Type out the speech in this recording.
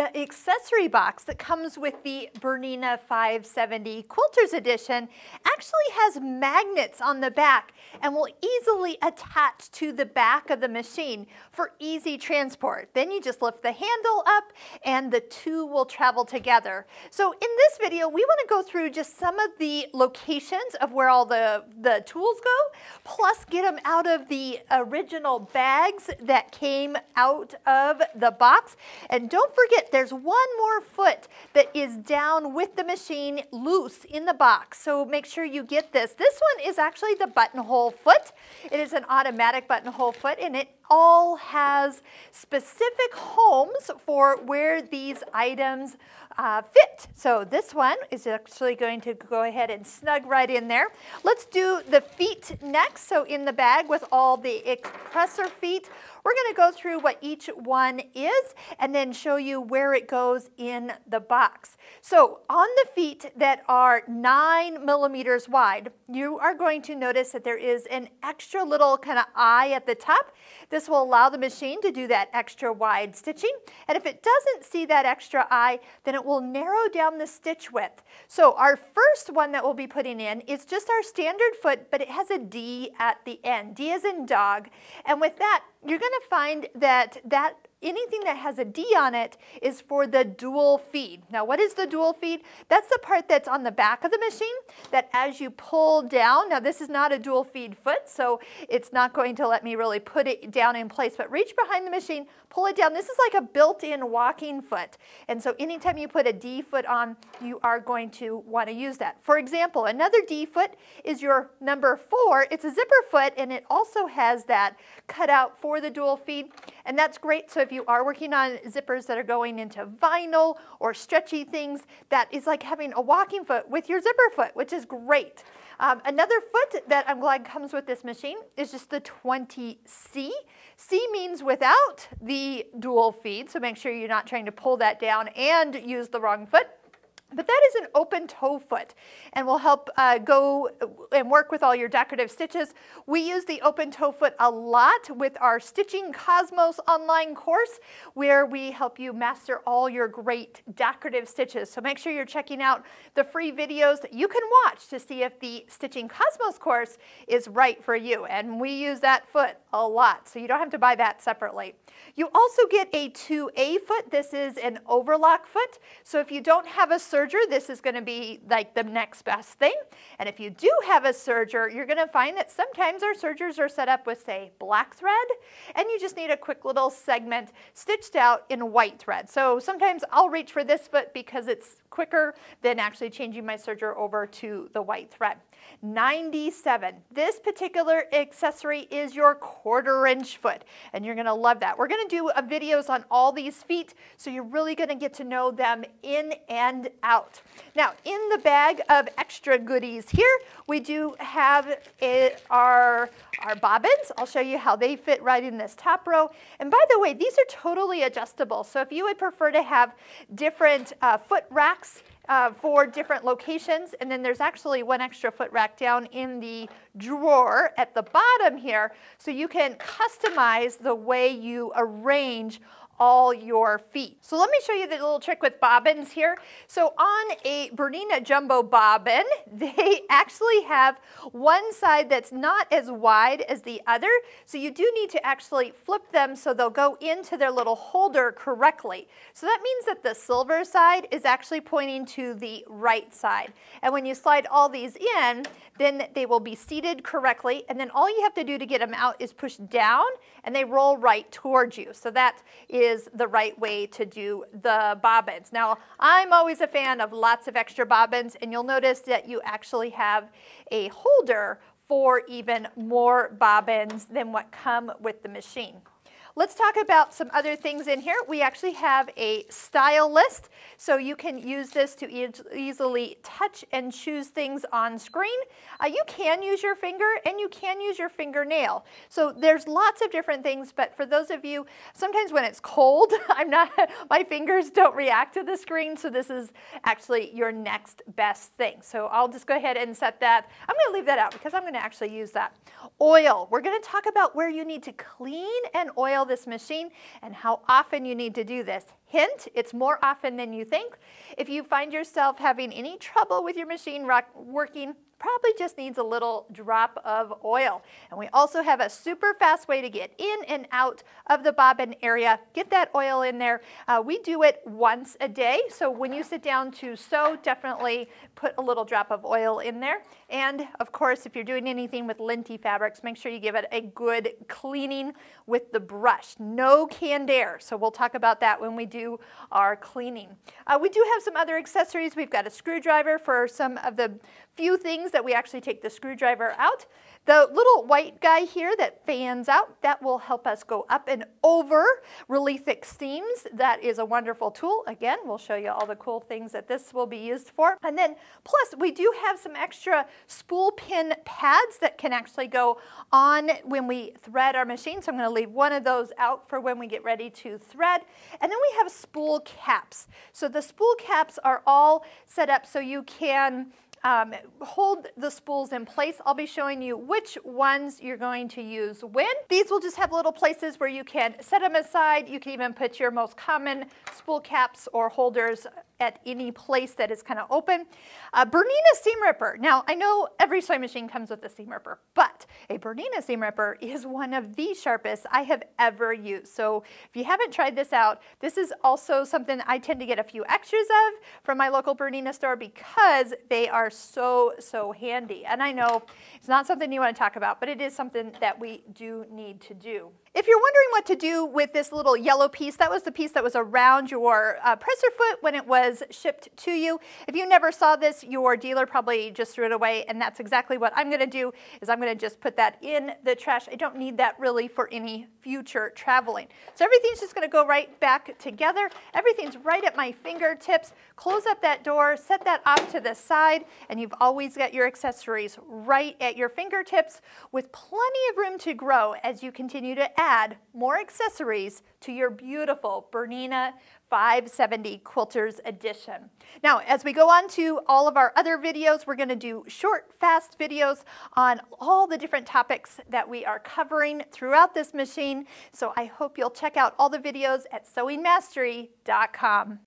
The accessory box that comes with the Bernina 570 Quilters Edition actually has magnets on the back and will easily attach to the back of the machine for easy transport. Then you just lift the handle up and the two will travel together. So in this video, we want to go through just some of the locations of where all the, the tools go, plus get them out of the original bags that came out of the box. And don't forget, there's one more foot that is down with the machine loose in the box. So make sure you get this. This one is actually the buttonhole foot. It is an automatic buttonhole foot and it all has specific homes for where these items uh, fit. So this one is actually going to go ahead and snug right in there. Let's do the feet next. So in the bag with all the Expressor feet, we're going to go through what each one is and then show you where it goes in the box. So on the feet that are nine millimeters wide, you are going to notice that there is an extra little kind of eye at the top. This will allow the machine to do that extra wide stitching. And if it doesn't see that extra eye, then it will narrow down the stitch width. So our first one that we'll be putting in is just our standard foot, but it has a D at the end. D is in dog. And with that, you're going to find that that anything that has a D on it is for the dual feed. Now what is the dual feed? That's the part that's on the back of the machine that as you pull down, now this is not a dual feed foot, so it's not going to let me really put it down in place, but reach behind the machine, pull it down. This is like a built-in walking foot. And so anytime you put a D foot on, you are going to want to use that. For example, another D foot is your number four. It's a zipper foot and it also has that cutout for the dual feed. And that's great. So if you are working on zippers that are going into vinyl or stretchy things, that is like having a walking foot with your zipper foot, which is great. Um, another foot that I'm glad comes with this machine is just the 20C. C means without the dual feed, so make sure you're not trying to pull that down and use the wrong foot. But that is an open toe foot and will help uh, go and work with all your decorative stitches. We use the open toe foot a lot with our Stitching Cosmos online course where we help you master all your great decorative stitches. So make sure you're checking out the free videos that you can watch to see if the Stitching Cosmos course is right for you. And we use that foot a lot, so you don't have to buy that separately. You also get a 2A foot. This is an overlock foot. So if you don't have a this is going to be like the next best thing. And if you do have a serger, you're going to find that sometimes our sergers are set up with, say, black thread, and you just need a quick little segment stitched out in white thread. So sometimes I'll reach for this foot because it's quicker than actually changing my serger over to the white thread. 97. This particular accessory is your quarter inch foot, and you're gonna love that. We're gonna do uh, videos on all these feet, so you're really gonna get to know them in and out. Now, in the bag of extra goodies here, we do have it, our, our bobbins. I'll show you how they fit right in this top row. And by the way, these are totally adjustable. So if you would prefer to have different uh, foot racks uh, for different locations. And then there's actually one extra foot rack down in the drawer at the bottom here. So you can customize the way you arrange all your feet. So let me show you the little trick with bobbins here. So on a Bernina Jumbo bobbin, they actually have one side that's not as wide as the other. So you do need to actually flip them so they'll go into their little holder correctly. So that means that the silver side is actually pointing to the right side. And when you slide all these in, then they will be seated correctly. And then all you have to do to get them out is push down and they roll right towards you. So that is the right way to do the bobbins. Now, I'm always a fan of lots of extra bobbins and you'll notice that you actually have a holder for even more bobbins than what come with the machine. Let's talk about some other things in here. We actually have a stylus, so you can use this to e easily touch and choose things on screen. Uh, you can use your finger and you can use your fingernail. So there's lots of different things, but for those of you, sometimes when it's cold, I'm not, my fingers don't react to the screen, so this is actually your next best thing. So I'll just go ahead and set that. I'm gonna leave that out because I'm gonna actually use that. Oil, we're gonna talk about where you need to clean and oil this machine and how often you need to do this. Hint, it's more often than you think. If you find yourself having any trouble with your machine working, probably just needs a little drop of oil. And we also have a super fast way to get in and out of the bobbin area. Get that oil in there. Uh, we do it once a day. So when you sit down to sew, definitely put a little drop of oil in there. And of course, if you're doing anything with linty fabrics, make sure you give it a good cleaning with the brush. No canned air. So we'll talk about that when we do our cleaning. Uh, we do have some other accessories. We've got a screwdriver for some of the few things that we actually take the screwdriver out. The little white guy here that fans out, that will help us go up and over really thick seams. That is a wonderful tool. Again, we'll show you all the cool things that this will be used for. And then plus we do have some extra spool pin pads that can actually go on when we thread our machine. So I'm gonna leave one of those out for when we get ready to thread. And then we have spool caps. So the spool caps are all set up so you can um, hold the spools in place. I'll be showing you which ones you're going to use when. These will just have little places where you can set them aside. You can even put your most common spool caps or holders at any place that is kind of open. A Bernina seam ripper. Now, I know every sewing machine comes with a seam ripper, but a Bernina seam ripper is one of the sharpest I have ever used. So if you haven't tried this out, this is also something I tend to get a few extras of from my local Bernina store because they are so, so handy. And I know it's not something you want to talk about, but it is something that we do need to do. If you're wondering what to do with this little yellow piece, that was the piece that was around your uh, presser foot when it was shipped to you. If you never saw this, your dealer probably just threw it away, and that's exactly what I'm gonna do, is I'm gonna just put that in the trash. I don't need that really for any future traveling. So everything's just gonna go right back together. Everything's right at my fingertips. Close up that door, set that off to the side, and you've always got your accessories right at your fingertips with plenty of room to grow as you continue to add more accessories to your beautiful Bernina 570 Quilters Edition. Now, as we go on to all of our other videos, we're gonna do short, fast videos on all the different topics that we are covering throughout this machine. So I hope you'll check out all the videos at sewingmastery.com.